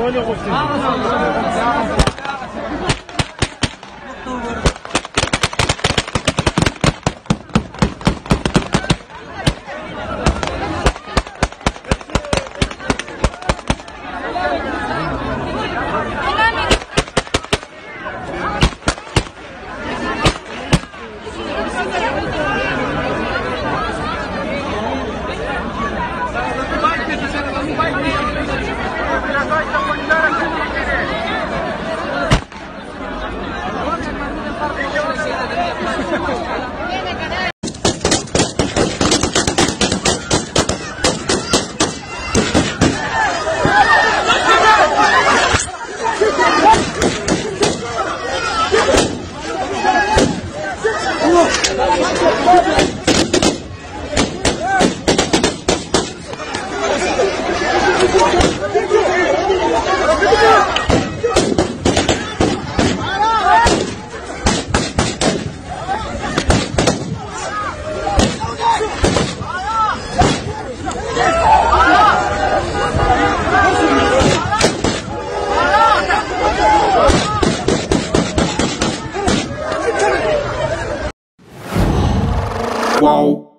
Понял. Thank you. whoa.